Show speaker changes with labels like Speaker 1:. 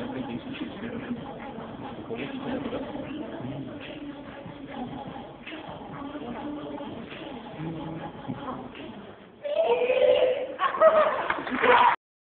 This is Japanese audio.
Speaker 1: やっぱり練習してる。これ、これ、これ。